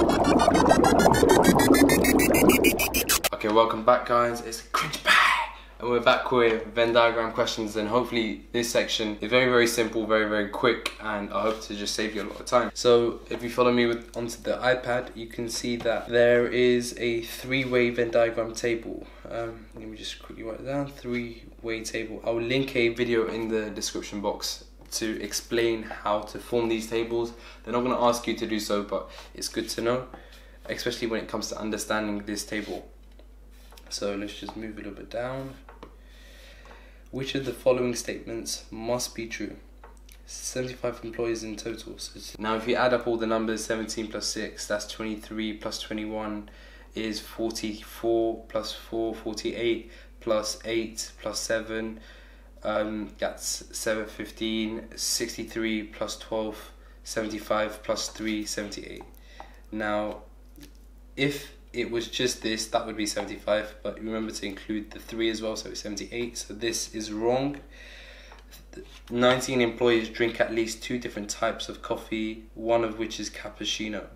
Okay, welcome back guys, it's Cringe! And we're back with Venn diagram questions and hopefully this section is very very simple, very very quick and I hope to just save you a lot of time. So if you follow me with, onto the iPad you can see that there is a three-way Venn diagram table. Um, let me just quickly write it down, three-way table. I'll link a video in the description box to explain how to form these tables. They're not going to ask you to do so but it's good to know especially when it comes to understanding this table. So let's just move a little bit down. Which of the following statements must be true? 75 employees in total. So now if you add up all the numbers, 17 plus 6, that's 23, plus 21 is 44, plus 4, 48, plus 8, plus 7, um, that's 7, 15, 63, plus 12, 75, plus 3, 78. Now if it was just this, that would be 75, but remember to include the 3 as well, so it's 78. So this is wrong. 19 employees drink at least two different types of coffee, one of which is cappuccino.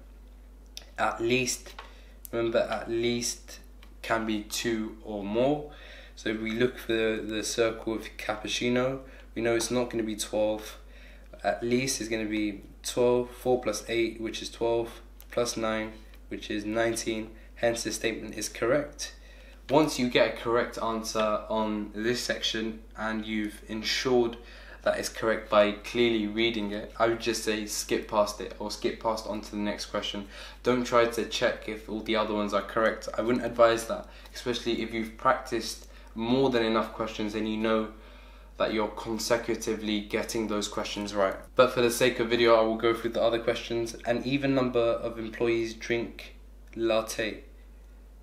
At least, remember, at least can be two or more. So we look for the, the circle of cappuccino, we know it's not going to be 12. At least it's going to be 12, 4 plus 8, which is 12, plus 9, which is 19, hence the statement is correct. Once you get a correct answer on this section and you've ensured that it's correct by clearly reading it, I would just say skip past it or skip past onto the next question. Don't try to check if all the other ones are correct. I wouldn't advise that, especially if you've practiced more than enough questions and you know that you're consecutively getting those questions right. But for the sake of video, I will go through the other questions. An even number of employees drink latte.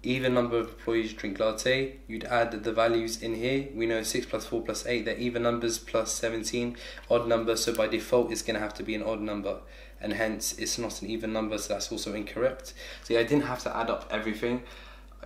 Even number of employees drink latte. You'd add the values in here. We know 6 plus 4 plus 8, they're even numbers plus 17, odd number. So by default, it's going to have to be an odd number. And hence, it's not an even number, so that's also incorrect. So yeah, I didn't have to add up everything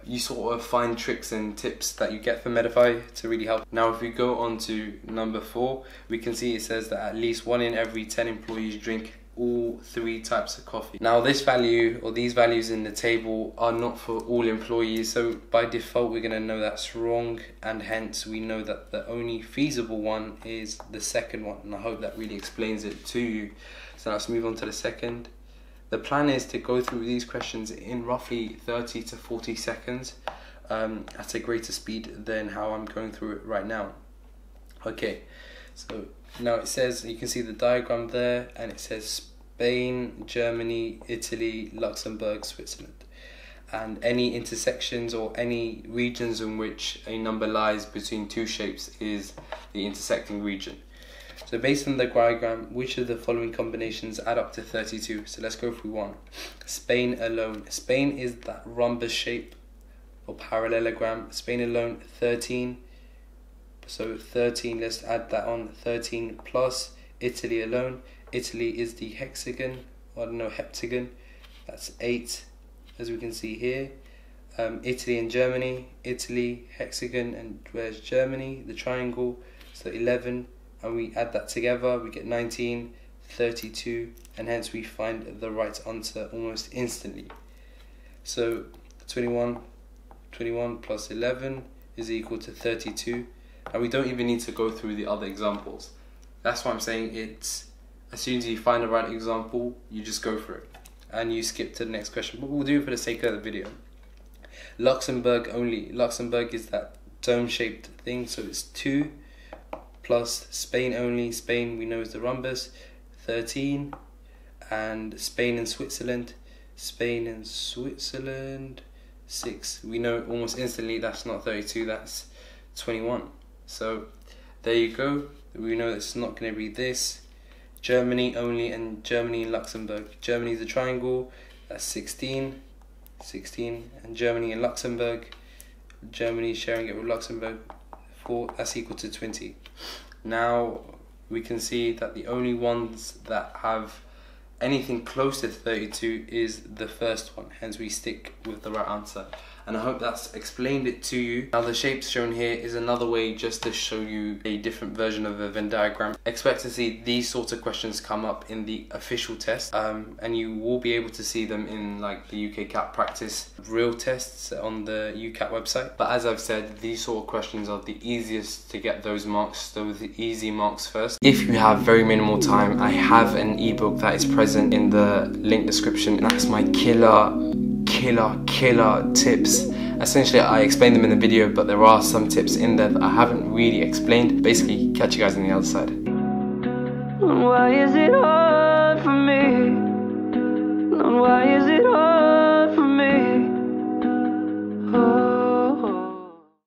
you sort of find tricks and tips that you get from Medify to really help. Now if we go on to number four, we can see it says that at least one in every 10 employees drink all three types of coffee. Now this value or these values in the table are not for all employees so by default we're going to know that's wrong and hence we know that the only feasible one is the second one and I hope that really explains it to you. So let's move on to the second. The plan is to go through these questions in roughly 30 to 40 seconds um, at a greater speed than how I'm going through it right now. Okay, so now it says, you can see the diagram there, and it says Spain, Germany, Italy, Luxembourg, Switzerland. And any intersections or any regions in which a number lies between two shapes is the intersecting region. So based on the diagram, which of the following combinations add up to 32? So let's go through one. Spain alone. Spain is that rhombus shape or parallelogram. Spain alone, 13. So 13, let's add that on. 13 plus Italy alone. Italy is the hexagon, I don't know, heptagon. That's 8, as we can see here. Um, Italy and Germany. Italy, hexagon, and where's Germany? The triangle. So 11 and we add that together, we get 19, 32, and hence we find the right answer almost instantly. So 21, 21 plus 11 is equal to 32, and we don't even need to go through the other examples. That's why I'm saying it's as soon as you find the right example, you just go for it and you skip to the next question. But we'll do it for the sake of the video. Luxembourg only. Luxembourg is that dome shaped thing, so it's 2 plus Spain only. Spain we know is the rhombus, 13, and Spain and Switzerland. Spain and Switzerland, 6. We know almost instantly that's not 32, that's 21. So there you go. We know it's not going to be this. Germany only and Germany and Luxembourg. Germany is a triangle, that's 16. 16 and Germany and Luxembourg. Germany sharing it with Luxembourg, 4, that's equal to 20. Now we can see that the only ones that have anything close to 32 is the first one, hence we stick with the right answer. And I hope that's explained it to you. Now the shapes shown here is another way just to show you a different version of a Venn diagram. Expect to see these sorts of questions come up in the official test um, and you will be able to see them in like the UK CAT practice real tests on the UCAT website. But as I've said, these sort of questions are the easiest to get those marks, those easy marks first. If you have very minimal time, I have an ebook that is present in the link description. That's my killer killer, killer tips. Essentially, I explained them in the video, but there are some tips in there that I haven't really explained. Basically, catch you guys on the other side.